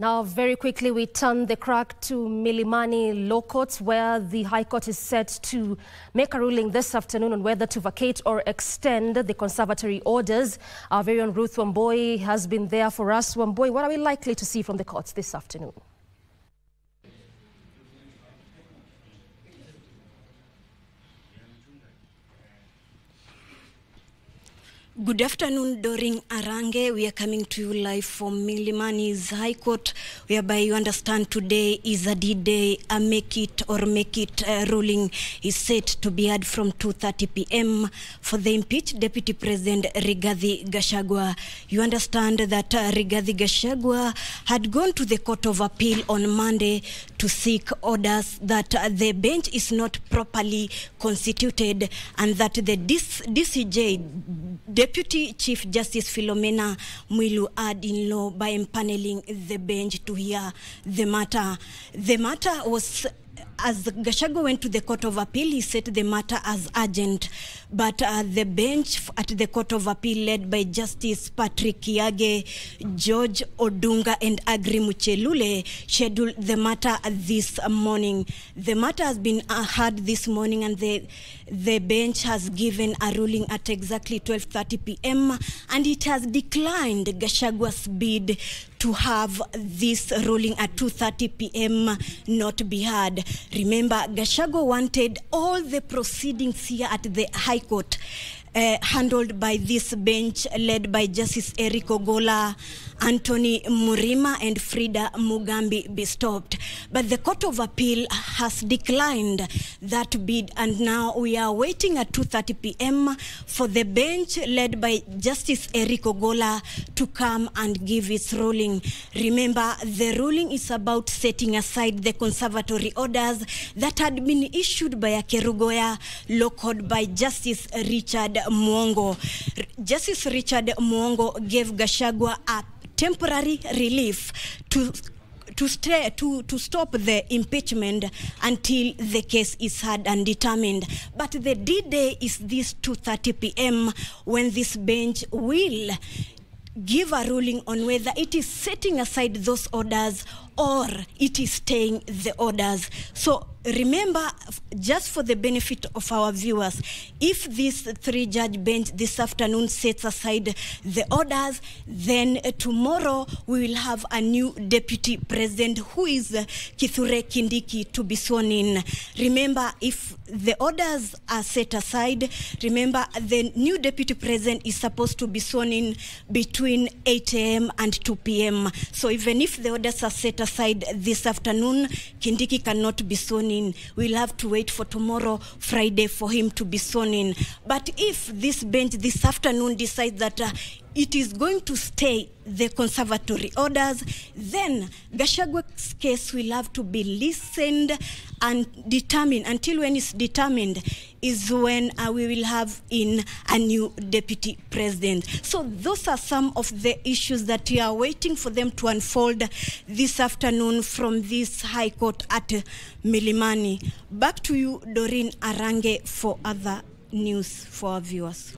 Now, very quickly, we turn the crack to Milimani Law Courts, where the High Court is set to make a ruling this afternoon on whether to vacate or extend the conservatory orders. Our very own Ruth Wamboi has been there for us. Wamboi, what are we likely to see from the courts this afternoon? Good afternoon, Doreen Arange. We are coming to you live from Milimani's High Court, whereby you understand today is a D-Day. A make it or make it uh, ruling is set to be heard from 2.30 p.m. for the impeached Deputy President Rigathi Gachagua. You understand that uh, Rigathi Gachagua had gone to the Court of Appeal on Monday to seek orders that uh, the bench is not properly constituted and that the DCJ Deputy Chief Justice Philomena Mwilu had in law by empaneling the bench to hear the matter. The matter was as Gachagua went to the Court of Appeal, he set the matter as urgent. But uh, the bench at the Court of Appeal, led by Justice Patrick Kiage, George Odunga, and Aggrey Muchelule, scheduled the matter this morning. The matter has been uh, heard this morning, and the the bench has given a ruling at exactly 12:30 p.m. and it has declined Gachagua's bid to have this ruling at 2:30 p.m. not be heard. Remember, Gachagua wanted all the proceedings here at the High Court uh, handled by this bench led by Justice Eric Ogola, Anthony Mrima, and Freda Mugambi be stopped. But the Court of Appeal has declined that bid, and now we are waiting at 2:30 p.m. for the bench led by Justice Eric Ogola to come and give its ruling. Remember, the ruling is about setting aside the conservatory orders that had been issued by a Kerugoya law by Justice Richard Mwongo. Justice Richard Mwongo gave Gachagua a temporary relief to to stay to to stop the impeachment until the case is heard and determined but the d-day is this 2:30 p.m. when this bench will give a ruling on whether it is setting aside those orders or it is staying the orders. So remember, just for the benefit of our viewers, if this three judge bench this afternoon sets aside the orders, then tomorrow we will have a new deputy president who is Kithure Kindiki to be sworn in. Remember, if the orders are set aside, remember the new deputy president is supposed to be sworn in between 8 a.m. and 2 p.m. So even if the orders are set aside this afternoon, Kindiki cannot be sworn in. We'll have to wait for tomorrow, Friday, for him to be sworn in. But if this bench this afternoon decides that uh, it is going to stay the conservatory orders, then Gachagua's case will have to be listened and determined. Until when it's determined is when uh, we will have in a new deputy president. So those are some of the issues that we are waiting for them to unfold this afternoon from this High Court at Milimani. Back to you, Doreen Arange, for other news for our viewers.